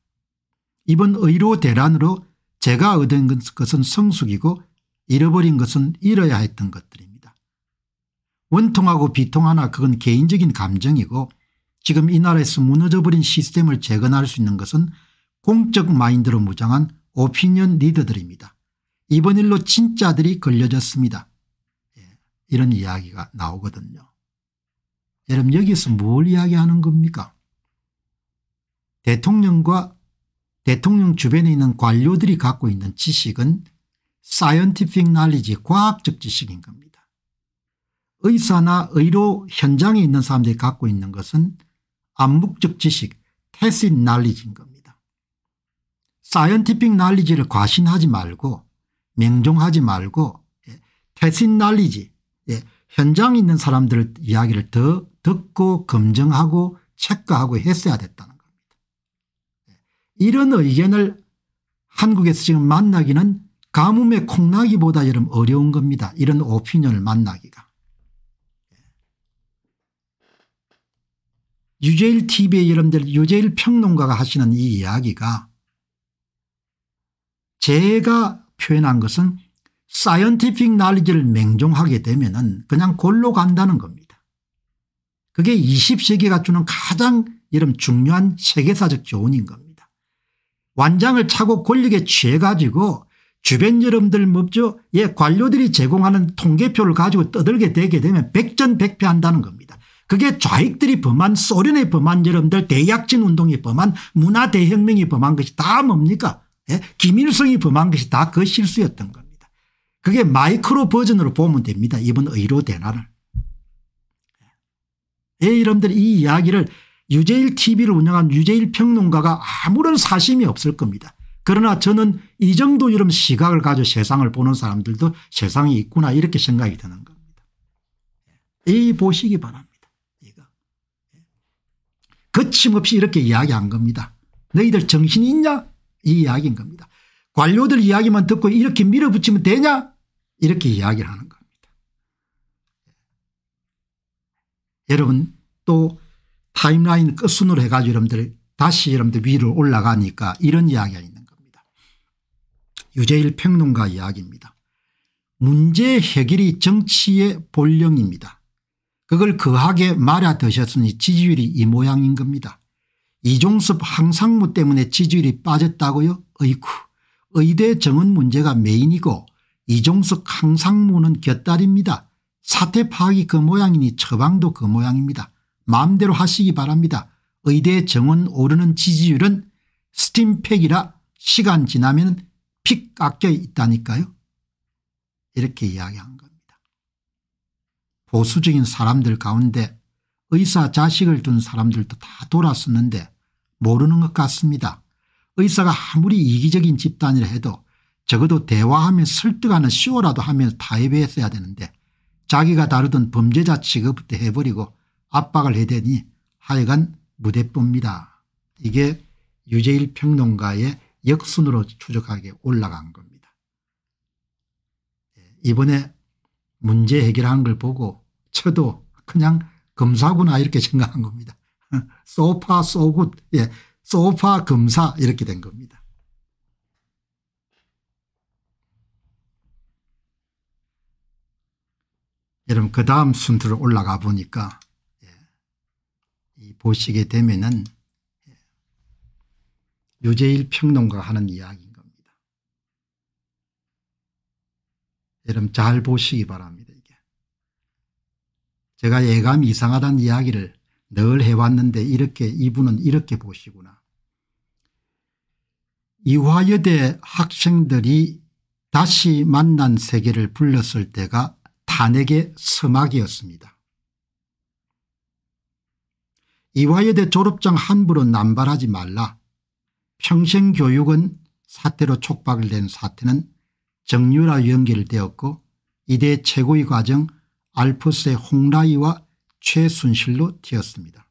이번 의료 대란으로 제가 얻은 것은 성숙이고 잃어버린 것은 잃어야 했던 것들입니다. 원통하고 비통하나 그건 개인적인 감정이고 지금 이 나라에서 무너져버린 시스템을 재건할 수 있는 것은 공적 마인드로 무장한 오피니언 리더들입니다. 이번 일로 진짜들이 걸려졌습니다. 예, 이런 이야기가 나오거든요. 여러분 여기서 뭘 이야기하는 겁니까 대통령과 대통령 주변에 있는 관료들이 갖고 있는 지식은 scientific knowledge 과학적 지식인 겁니다. 의사나 의료 현장에 있는 사람들이 갖고 있는 것은 암묵적 지식 테신 날리지인 겁니다. scientific knowledge를 과신하지 말고 맹종하지 말고 tacit 예, knowledge 예, 현장에 있는 사람들 이야기를 더 듣고 검증하고 체크하고 했어야 됐다는. 이런 의견을 한국에서 지금 만나기는 가뭄의 콩나기보다 여러분 어려운 겁니다. 이런 오피니언을 만나기가. 유재일 TV의 여러분들 유재일 평론가가 하시는 이 이야기가 제가 표현한 것은 사이언티픽 날리지를 맹종하게 되면 그냥 골로 간다는 겁니다. 그게 20세기가 주는 가장 이런 중요한 세계사적 교훈인 겁니다. 완장을 차고 권력에 취해 가지고 주변 여러분들 뭐죠 예, 관료들이 제공하는 통계표를 가지고 떠들게 되게 되면 백전백패한다는 겁니다. 그게 좌익들이 범한 소련의 범한 여러분들 대약진 운동이 범한 문화대혁명이 범한 것이 다 뭡니까 예? 김일성이 범한 것이 다 그 실수였던 겁니다. 그게 마이크로 버전으로 보면 됩니다. 이번 의료 대란을. 왜 여러분들 이 이야기를 유재일 TV를 운영한 유재일 평론가가 아무런 사심이 없을 겁니다. 그러나 저는 이 정도 이런 시각을 가지고 세상을 보는 사람들도 세상이 있구나 이렇게 생각이 드는 겁니다. 이 보시기 바랍니다. 이거. 거침없이 이렇게 이야기한 겁니다. 너희들 정신이 있냐 이 이야기인 겁니다. 관료들 이야기만 듣고 이렇게 밀어붙이면 되냐 이렇게 이야기를 하는 겁니다. 여러분 또 타임라인 끝순으로 해가지고 여러분들 다시 여러분들 위로 올라가니까 이런 이야기가 있는 겁니다. 유재일 평론가 이야기입니다. 문제 해결이 정치의 본령입니다. 그걸 거하게 말아 드셨으니 지지율이 이 모양인 겁니다. 이종섭 항상무 때문에 지지율이 빠졌다고요? 어이쿠 의대 정원 문제가 메인이고 이종석 항상무는 곁다리입니다. 사태 파악이 그 모양이니 처방도 그 모양입니다. 마음대로 하시기 바랍니다. 의대 정원 오르는 지지율은 스팀팩이라 시간 지나면 픽 깎여 있다니까요. 이렇게 이야기한 겁니다. 보수적인 사람들 가운데 의사 자식을 둔 사람들도 다 돌았었는데 모르는 것 같습니다. 의사가 아무리 이기적인 집단이라 해도 적어도 대화하며 설득하는 쇼라도 하면서 타협했어야 되는데 자기가 다루던 범죄자 취급부터 해버리고 압박을 해대니 하여간 무대뽀입니다. 이게 유재일 평론가의 역순으로 추적하게 올라간 겁니다. 예, 이번에 문제 해결한 걸 보고 저도 그냥 검사구나 이렇게 생각한 겁니다. <laughs> 소파 소굿 예, 소파 검사 이렇게 된 겁니다. 여러분 그 다음 순서로 올라가 보니까 예, 보시게 되면은 예, 유재일 평론가 하는 이야기인 겁니다. 여러분 잘 보시기 바랍니다. 이게 제가 예감이 이상하다는 이야기를 늘 해왔는데 이렇게 이분은 이렇게 보시구나. 이화여대 학생들이 다시 만난 세계를 불렀을 때가 탄핵의 서막이었습니다. 이화여대 졸업장 함부로 남발하지 말라. 평생교육은 사태로 촉박을 낸 사태는 정유라 연결되었고 이대 최고위 과정 알프스의 홍라이와 최순실로 튀었습니다.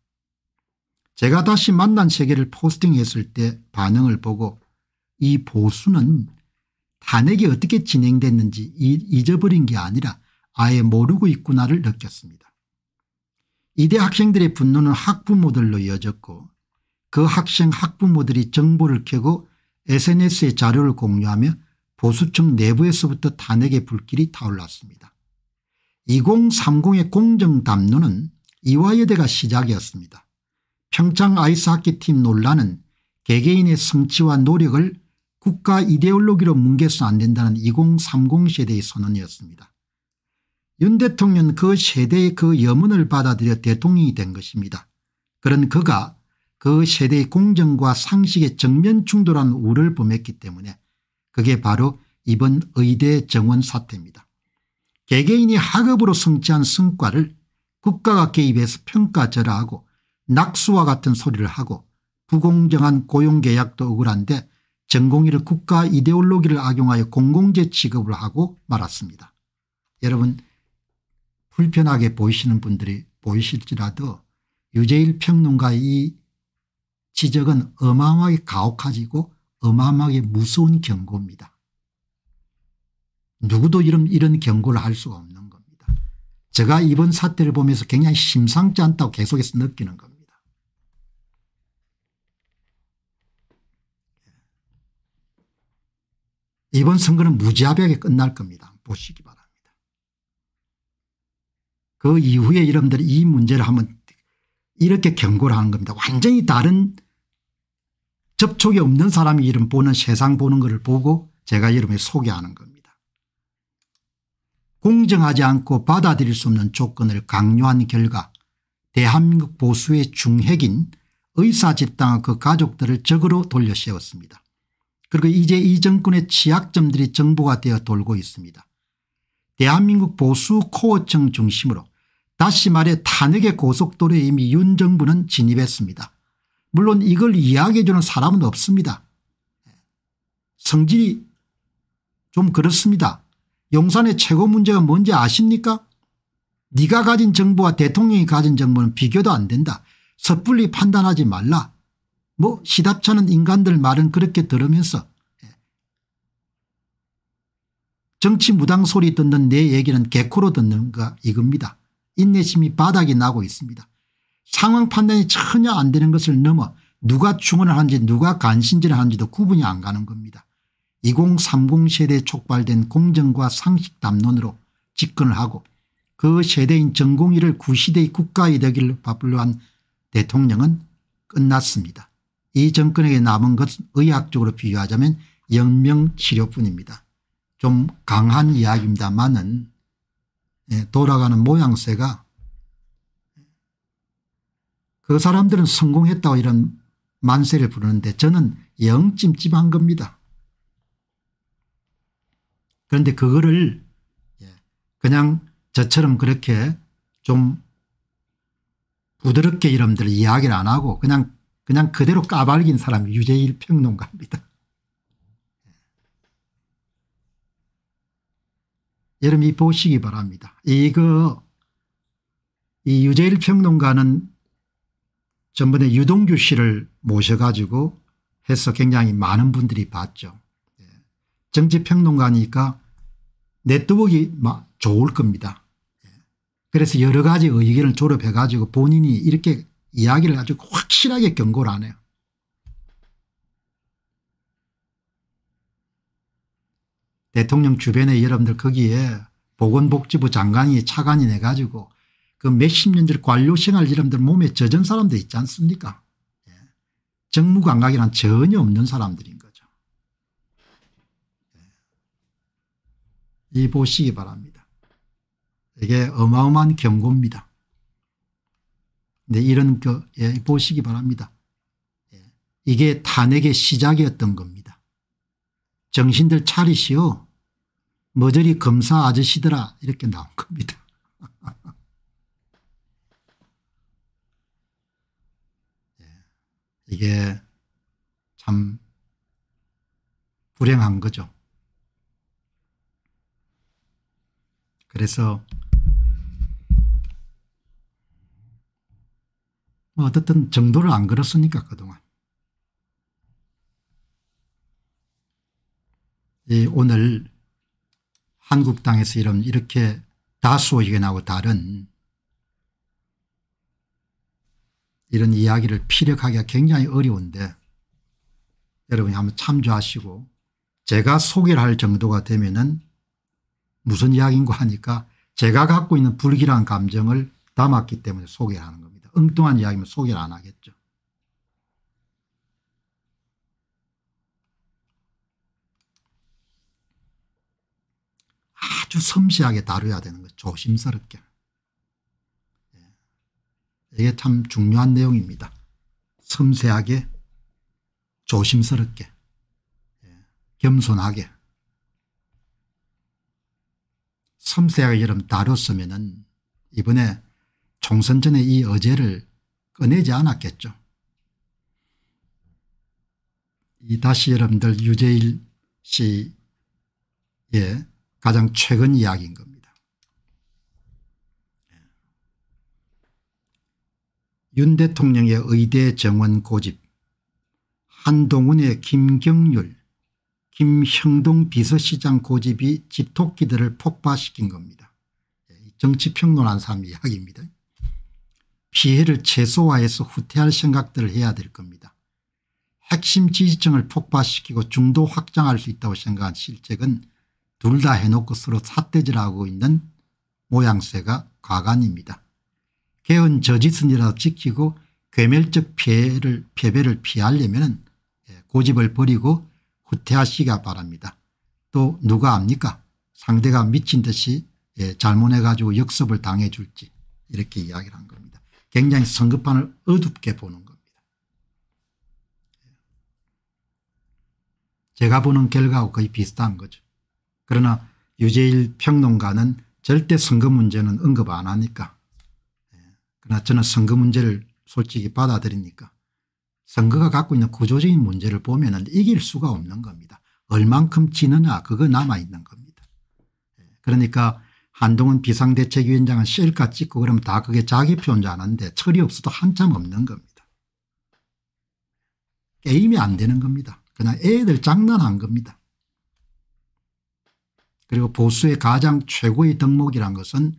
제가 다시 만난 세계를 포스팅했을 때 반응을 보고 이 보수는 탄핵이 어떻게 진행됐는지 잊어버린 게 아니라 아예 모르고 있구나를 느꼈습니다. 이대 학생들의 분노는 학부모들로 이어졌고 그 학생 학부모들이 정보를 켜고 sns에 자료를 공유하며 보수층 내부에서부터 탄핵의 불길이 타올랐습니다. 2030의 공정담론은 이화여대가 시작이었습니다. 평창 아이스하키팀 논란은 개개인의 성취와 노력을 국가 이데올로기로 뭉개서 안 된다는 2030 세대의 선언이었습니다. 윤 대통령 그 세대의 그 염원을 받아들여 대통령이 된 것입니다. 그런 그가 그 세대의 공정과 상식의 정면 충돌한 우를 범했기 때문에 그게 바로 이번 의대 정원 사태입니다. 개개인이 학업으로 성취한 성과를 국가가 개입해서 평가절하하고 낙수와 같은 소리를 하고 부공정한 고용계약도 억울한데 전공의를 국가 이데올로기를 악용하여 공공재 취급을 하고 말았습니다. 여러분 불편하게 보이시는 분들이 보이실지라도 유재일 평론가의 이 지적은 어마어마하게 가혹하지고 어마어마하게 무서운 경고입니다. 누구도 이런, 이런 경고를 할 수가 없는 겁니다. 제가 이번 사태를 보면서 굉장히 심상치 않다고 계속해서 느끼는 겁니다. 이번 선거는 무지하게 끝날 겁니다. 보시기 바랍니다. 그 이후에 여러분들이 이 문제를 한번 이렇게 경고를 하는 겁니다. 완전히 다른 접촉이 없는 사람이 이름 보는 세상 보는 것을 보고 제가 여러분에 소개하는 겁니다. 공정하지 않고 받아들일 수 없는 조건을 강요한 결과 대한민국 보수의 중핵인 의사 집단과 그 가족들을 적으로 돌려 세웠습니다. 그리고 이제 이 정권의 취약점들이 정보가 되어 돌고 있습니다. 대한민국 보수 코어층 중심으로 다시 말해 탄핵의 고속도로에 이미 윤 정부는 진입했습니다. 물론 이걸 이야기해 주는 사람은 없습니다. 성질이 좀 그렇습니다. 용산의 최고 문제가 뭔지 아십니까 네가 가진 정부와 대통령이 가진 정부는 비교도 안 된다. 섣불리 판단하지 말라. 뭐 시답찮은 인간들 말은 그렇게 들으면서 정치 무당 소리 듣는 내 얘기는 개코로 듣는가 이겁니다. 인내심이 바닥이 나고 있습니다. 상황 판단이 전혀 안 되는 것을 넘어 누가 충원을 하는지 누가 간신질을 하는지도 구분이 안 가는 겁니다. 2030 세대에 촉발된 공정과 상식 담론으로 집권을 하고 그 세대인 전공의를 구시대의 국가의 되기를 바불로한 대통령은 끝났습니다. 이 정권에게 남은 것은 의학적으로 비유하자면 영명치료뿐입니다. 좀 강한 이야기입니다만은 예, 돌아가는 모양새가 그 사람들은 성공했다고 이런 만세를 부르는데 저는 영 찜찜한 겁니다. 그런데 그거를 예, 그냥 저처럼 그렇게 좀 부드럽게 여러분들 이야기를 안 하고 그냥 그냥 그대로 까발긴 사람이 유재일 평론가입니다. 여러분 이 보시기 바랍니다. 이거 이 유재일 평론가는 전번에 유동규 씨를 모셔가지고 해서 굉장히 많은 분들이 봤죠. 예. 정치평론가니까 네트워크가 좋을 겁니다. 예. 그래서 여러 가지 의견을 졸업해 가지고 본인이 이렇게 이야기를 아주 확실하게 경고를 하네요. 대통령 주변에 여러분들 거기에 보건복지부 장관이 차관이 내 가지고 그 몇십 년전 관료 생활 여러분들 몸에 젖은 사람들 있지 않습니까 예. 정무 감각이란 전혀 없는 사람들인 거죠. 예. 이 보시기 바랍니다. 이게 어마어마한 경고입니다. 근데 이런 그, 예, 보시기 바랍니다. 예. 이게 탄핵의 시작이었던 겁니다. 정신들 차리시오. 머저리 검사 아저씨들아 이렇게 나온 겁니다. <laughs> 예. 이게 참 불행한 거죠. 그래서 뭐 어떻든 정도를 안 걸었으니까 그동안. 이 오늘 한국당에서 이런 이렇게 다수 의견하고 다른 이런 이야기를 피력하기가 굉장히 어려운데 여러분이 한번 참조하시고 제가 소개를 할 정도가 되면은 무슨 이야기인가 하니까 제가 갖고 있는 불길한 감정을 담았기 때문에 소개하는 겁니다. 엉뚱한 이야기면 소개를 안 하겠죠. 아주 섬세하게 다뤄야 되는 거죠. 조심스럽게. 예. 이게 참 중요한 내용입니다. 섬세하게 조심스럽게 예. 겸손하게 섬세하게 여러분 다뤘으면 이번에 총선 전에 이 어제를 꺼내지 않았겠죠. 이 다시 여러분들 유재일 씨의 가장 최근 이야기인 겁니다. 윤 대통령의 의대 정원 고집 한동훈의 김경률 김형동 비서시장 고집이 집토끼들을 폭파시킨 겁니다. 정치평론한 사람 이야기입니다. 피해를 최소화해서 후퇴할 생각들을 해야 될 겁니다. 핵심 지지층을 폭파시키고 중도 확장할 수 있다고 생각한 실책은 둘 다 해놓고 서로 삿대질하고 있는 모양새가 과간입니다. 개헌 저지선이라도 지키고 괴멸적 피해를 패배를 피하려면 예, 고집을 버리고 후퇴하시기 바랍니다. 또 누가 압니까 상대가 미친 듯이 예, 잘못해 가지고 역습을 당해 줄지 이렇게 이야기를 한 겁니다. 굉장히 성급판을 어둡게 보는 겁니다. 제가 보는 결과하고 거의 비슷한 거죠. 그러나 유재일 평론가는 절대 선거 문제는 언급 안 하니까 예. 그러나 저는 선거 문제를 솔직히 받아들이니까 선거가 갖고 있는 구조적인 문제를 보면 이길 수가 없는 겁니다. 얼만큼 지느냐 그거 남아있는 겁니다. 예. 그러니까 한동훈 비상대책위원장은 셀카 찍고 그러면 다 그게 자기 표인 아는데 철이 없어도 한참 없는 겁니다. 게임이 안 되는 겁니다. 그냥 애들 장난한 겁니다. 그리고 보수의 가장 최고의 덕목이란 것은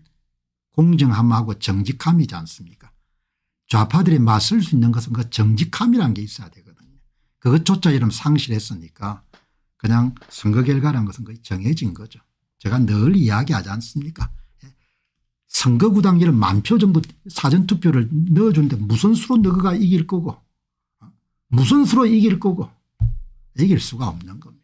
공정함하고 정직함이지 않습니까 좌파들이 맞설 수 있는 것은 그 정직함이란 게 있어야 되거든요. 그것조차 이런 상실했으니까 그냥 선거 결과라는 것은 거의 정해진 거죠. 제가 늘 이야기하지 않습니까 예. 선거구당기를 만표 정도 사전투표를 넣어주는데 무슨 수로 너가 이길 거고 어? 무슨 수로 이길 거고 이길 수가 없는 겁니다.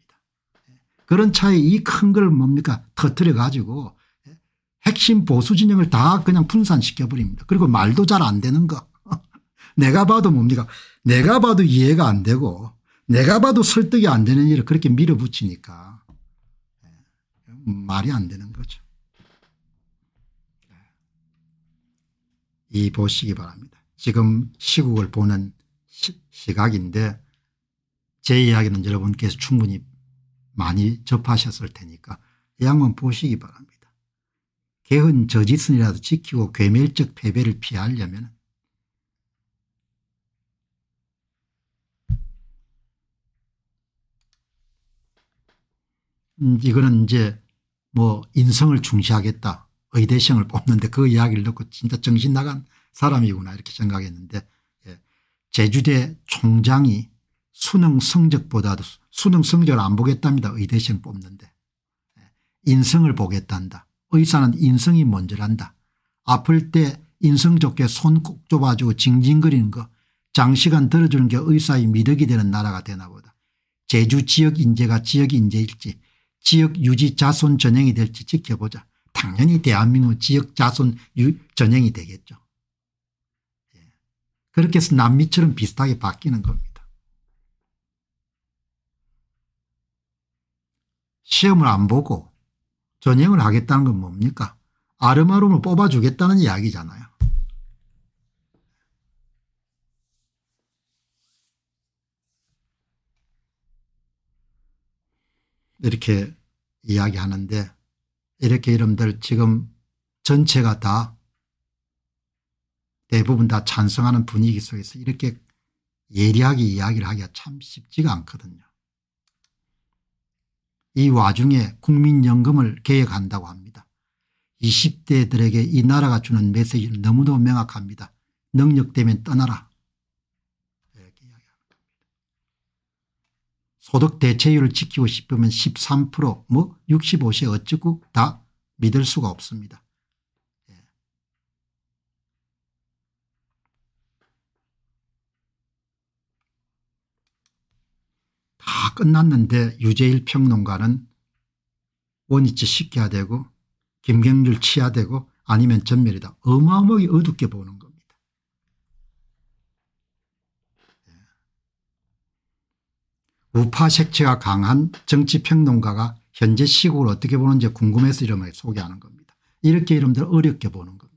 예. 그런 차에 이 큰 걸 뭡니까 터트려 가지고 예. 핵심 보수 진영을 다 그냥 분산시켜 버립니다. 그리고 말도 잘 안 되는 거 <laughs> 내가 봐도 뭡니까 내가 봐도 이해가 안 되고 내가 봐도 설득이 안 되는 일을 그렇게 밀어붙이니까 말이 안 되는 거죠. 이 보시기 바랍니다. 지금 시국을 보는 시, 시각인데 제 이야기는 여러분께서 충분히 많이 접하셨을 테니까 이 양반 보시기 바랍니다. 개헌 저지선이라도 지키고 괴멸적 패배를 피하려면 음, 이거는 이제 뭐 인성을 중시하겠다 의대생을 뽑는데 그 이야기를 듣고 진짜 정신 나간 사람이구나 이렇게 생각했는데 예. 제주대 총장이 수능 성적보다도 수능 성적을 안 보겠답니다. 의대생 뽑는데 예. 인성을 보겠단다. 의사는 인성이 먼저란다. 아플 때 인성 좋게 손 꼭 좁아주고 징징거리는 거 장시간 들어주는 게 의사의 미덕이 되는 나라가 되나 보다. 제주 지역 인재가 지역 인재일지 지역 유지 자손 전형이 될지 지켜보자. 당연히 대한민국 지역 자손 유, 전형이 되겠죠. 예. 그렇게 해서 남미처럼 비슷하게 바뀌는 겁니다. 시험을 안 보고 전형을 하겠다는 건 뭡니까 아름아름을 뽑아주겠다는 이야기잖아요. 이렇게 이야기하는데 이렇게 여러분들 지금 전체가 다 대부분 다 찬성하는 분위기 속에서 이렇게 예리하게 이야기를 하기가 참 쉽지가 않거든요. 이 와중에 국민연금을 개혁한다고 합니다. 20대들에게 이 나라가 주는 메시지는 너무도 명확합니다. 능력되면 떠나라. 소득 대체율을 지키고 싶으면 13%뭐 65세 어쩌고 다 믿을 수가 없습니다. 다 끝났는데 유재일 평론가는 원위치 시켜야 되고 김경률 치야 되고 아니면 전멸이다. 어마어마하게 어둡게 보는 겁니다. 우파 색채가 강한 정치평론가가 현재 시국을 어떻게 보는지 궁금해서 이름을 소개하는 겁니다. 이렇게 이름들 어렵게 보는 겁니다.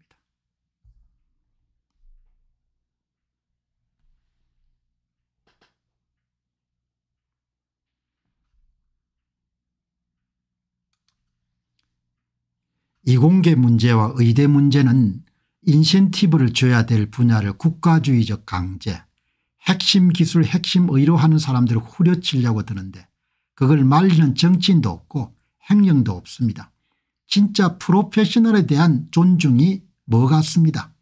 이공계 문제와 의대 문제는 인센티브를 줘야 될 분야를 국가주의적 강제 핵심 기술 핵심 의로 하는 사람들을 후려치려고 드는데 그걸 말리는 정치인도 없고 행령도 없습니다. 진짜 프로페셔널에 대한 존중이 뭐 같습니다.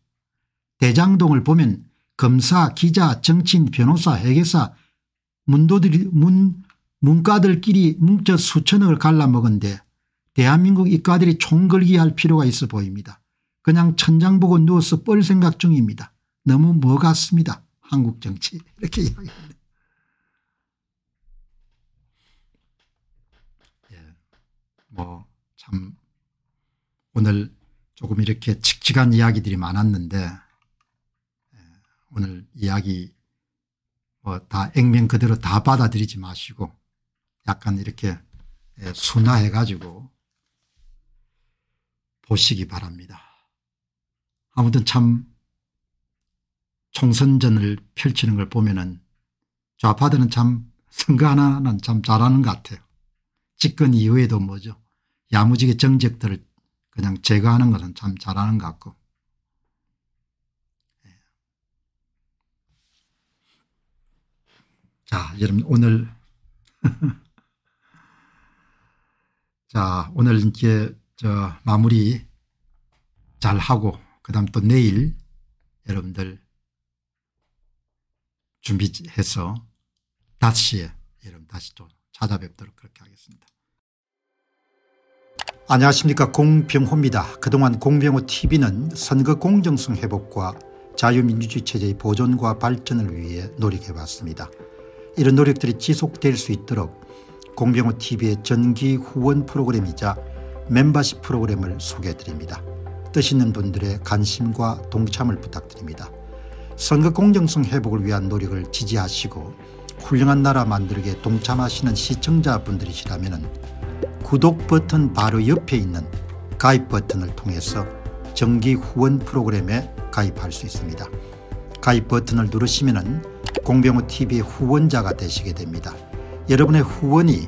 대장동을 보면 검사 기자 정치인 변호사 회계사 문도들이 문 문과들끼리 뭉쳐 수천억을 갈라먹은데 대한민국 이과들이 총걸기 할 필요가 있어 보입니다. 그냥 천장 보고 누워서 뻘 생각 중입니다. 너무 뭐 같습니다. 한국 정치 <laughs> 이렇게 이야기합니다. 예, 뭐참 오늘 조금 이렇게 칙칙한 이야기들이 많았는데 예, 오늘 이야기 뭐 다 액면 그대로 다 받아들이지 마시고 약간 이렇게 예, 순화해 가지고 보시기 바랍니다. 아무튼 참 총선전을 펼치는 걸 보면은 좌파들은 참 선거 하나는 참 잘하는 것 같아요. 집권 이후에도 뭐죠. 야무지게 정책들을 그냥 제거하는 것은 참 잘하는 것 같고. 예. 자 여러분 오늘 <laughs> 자 오늘 이제 저 마무리 잘 하고 그 다음 또 내일 여러분들 준비해서 5시에 여러분 다시 또 찾아뵙도록 그렇게 하겠습니다. 안녕하십니까 공병호입니다. 그동안 공병호TV는 선거 공정성 회복과 자유민주주의 체제의 보존과 발전을 위해 노력해왔습니다. 이런 노력들이 지속될 수 있도록 공병호TV의 전기 후원 프로그램이자 멤버십 프로그램을 소개해드립니다. 뜻 있는 분들의 관심과 동참을 부탁드립니다. 선거 공정성 회복을 위한 노력을 지지하시고 훌륭한 나라 만들기에 동참하시는 시청자분들이시라면 구독 버튼 바로 옆에 있는 가입 버튼을 통해서 정기 후원 프로그램에 가입할 수 있습니다. 가입 버튼을 누르시면 공병호TV의 후원자가 되시게 됩니다. 여러분의 후원이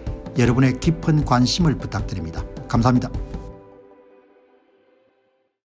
여러분의 깊은 관심을 부탁드립니다. 감사합니다.